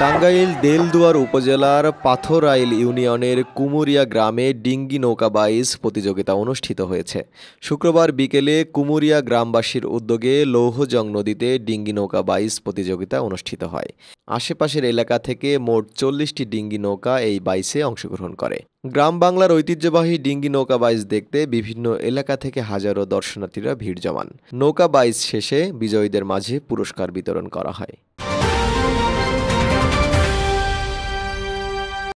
টাঙ্গাইল দেলদুয়ার উপজেলার পাথরাইল ইউনিয়নের কুমুরিয়া গ্রামে ডিঙ্গি নৌকা বাইস প্রতিযোগিতা অনুষ্ঠিত হয়েছে। শুক্রবার বিকেলে কুমুরিয়া গ্রামবাসীর উদ্যোগে লৌহজং নদীতে ডিঙ্গি নৌকা বাইস প্রতিযোগিতা অনুষ্ঠিত হয়। আশেপাশের এলাকা থেকে মোট চল্লিশটি ডিঙ্গি নৌকা এই বাইসে অংশগ্রহণ করে। গ্রাম বাংলার ঐতিহ্যবাহী ডিঙ্গি নৌকা বাইস দেখতে বিভিন্ন এলাকা থেকে হাজারো দর্শনার্থীরা ভিড় জমান। নৌকা বাইস শেষে বিজয়ীদের মাঝে পুরস্কার বিতরণ করা হয়।